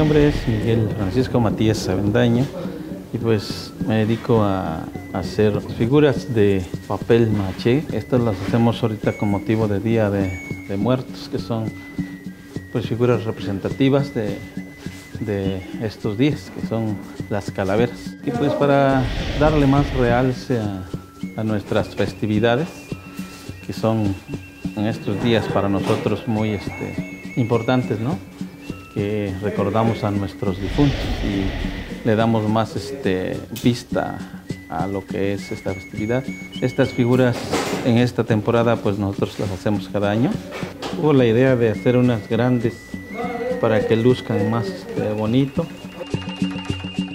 nombre es Miguel Francisco Matías Avendaño y pues me dedico a, hacer figuras de papel maché. Estas las hacemos ahorita con motivo de Día de, Muertos, que son pues figuras representativas de, estos días, que son las calaveras. Y pues para darle más realce a, a nuestras festividades, que son en estos días para nosotros muy este, importantes, ¿no? Que recordamos a nuestros difuntos y le damos más este, vista a lo que es esta festividad. Estas figuras en esta temporada pues nosotros las hacemos cada año. Hubo la idea de hacer unas grandes para que luzcan más este, bonito.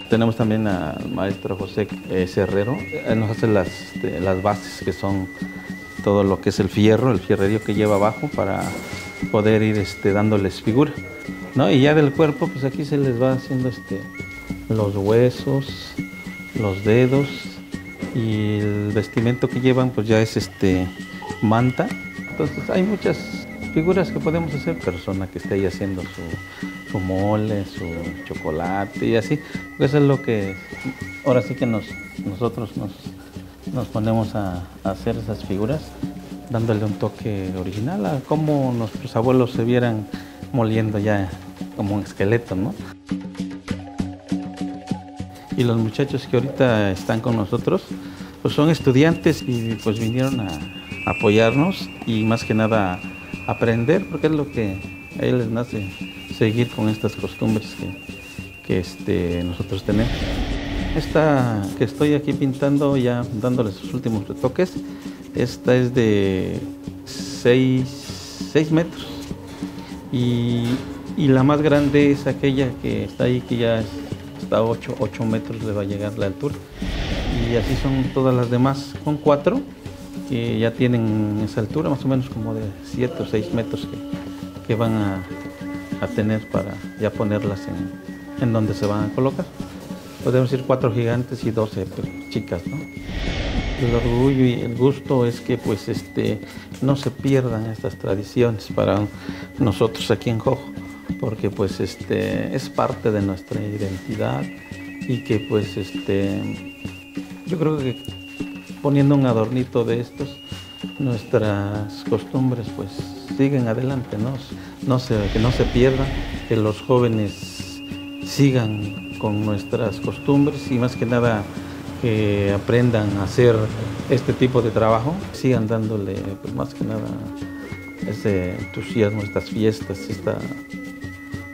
Tenemos también al maestro José Herrero, él nos hace las, este, las bases que son todo lo que es el fierro, el fierrerío que lleva abajo para poder ir este, dándoles figura. ¿No? Y ya del cuerpo, pues aquí se les va haciendo este, los huesos, los dedos y el vestimento que llevan, pues ya es este manta. Entonces hay muchas figuras que podemos hacer, persona que esté ahí haciendo su, mole, su chocolate y así. Pues eso es lo que ahora sí que nos, nosotros nos, nos ponemos a, a hacer esas figuras, dándole un toque original a cómo nuestros abuelos se vieran moliendo ya como un esqueleto, ¿no? Y los muchachos que ahorita están con nosotros, pues son estudiantes y pues vinieron a apoyarnos y más que nada aprender, porque es lo que a ellos les nace seguir con estas costumbres que, este, nosotros tenemos. Esta que estoy aquí pintando, ya dándole sus últimos retoques, esta es de 6 metros y, la más grande es aquella que está ahí, que ya está a 8, metros le va a llegar la altura. Y así son todas las demás, con cuatro que ya tienen esa altura, más o menos como de 7 o 6 metros que, van a, tener para ya ponerlas en, en donde se van a colocar. Podemos decir cuatro gigantes y 12 pues, chicas. El orgullo y el gusto es que pues este no se pierdan estas tradiciones para nosotros aquí en Jojo, porque pues este es parte de nuestra identidad y que pues este yo creo que poniendo un adornito de estos nuestras costumbres pues siguen adelante, ¿no? No que no se pierdan, que los jóvenes sigan con nuestras costumbres y más que nada que aprendan a hacer este tipo de trabajo, sigan dándole pues más que nada ese entusiasmo, estas fiestas, esta,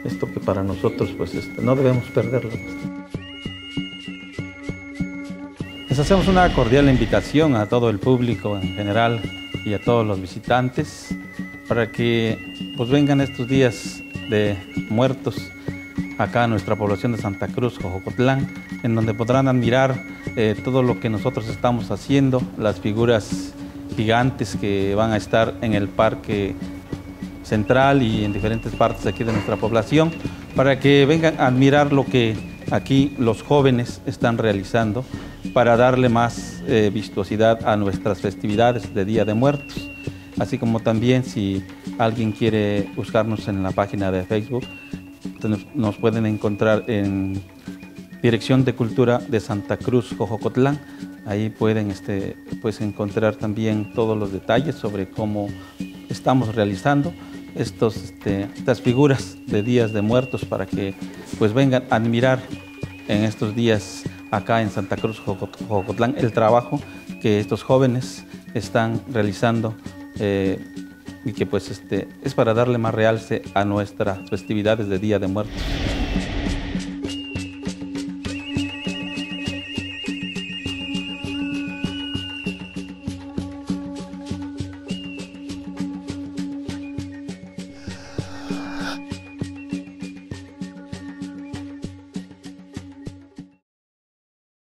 esto que para nosotros pues este, no debemos perderlo. Les hacemos una cordial invitación a todo el público en general y a todos los visitantes para que pues vengan estos días de muertos acá en nuestra población de Santa Cruz, Jojocotlán, en donde podrán admirar eh, todo lo que nosotros estamos haciendo, las figuras gigantes que van a estar en el parque central y en diferentes partes aquí de nuestra población, para que vengan a admirar lo que aquí los jóvenes están realizando para darle más eh, vistosidad a nuestras festividades de Día de Muertos. Así como también si alguien quiere buscarnos en la página de Facebook, nos pueden encontrar en Dirección de Cultura de Santa Cruz, Jojocotlán. Ahí pueden este, pues, encontrar también todos los detalles sobre cómo estamos realizando estos, este, estas figuras de días de muertos para que pues, vengan a admirar en estos días acá en Santa Cruz, Jojocotlán, el trabajo que estos jóvenes están realizando eh, y que pues este, es para darle más realce a nuestras festividades de Día de Muertos.